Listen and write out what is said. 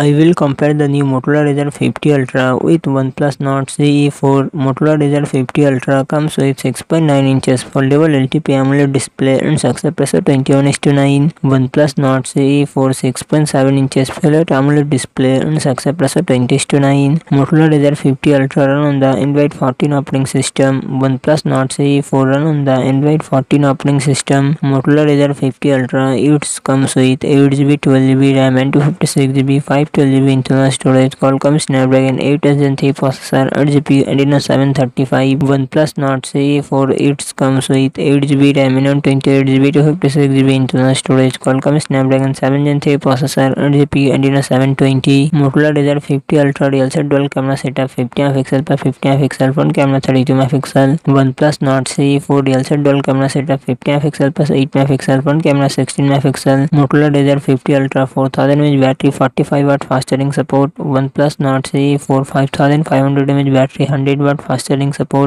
I will compare the new Motorola Razr 50 Ultra with OnePlus Nord CE4. Motorola Razr 50 Ultra comes with 6.9 inches foldable LTP AMOLED display and success ratio 21 to 9. OnePlus Nord CE4 6.7 inches flat AMOLED display and success ratio 20 to 9. Motorola Razr 50 Ultra run on the Android 14 operating system. OnePlus Nord CE4 run on the Android 14 operating system. Motorola Razr 50 Ultra it comes with 8GB 12GB RAM and 256GB 5 512GB internal storage, Qualcomm Snapdragon 8 Gen 3 processor, 8GB Adreno 735, OnePlus Nord CE4 it comes with 8GB RAM and 28GB to 56GB internal storage, Qualcomm Snapdragon 7 Gen 3 processor, 8GB Adreno 720, Motorola Razr 50 Ultra real set dual camera setup 50 MP per 50 MP front camera 32 MP, OnePlus Nord CE4 real set dual camera setup 50 MP plus 8 MP front camera 16 MP, Motorola Razr 50 Ultra 4000 mAh battery 45 watt fast charging support OnePlus Nord CE4 5500 mAh battery 100 watt fast charging support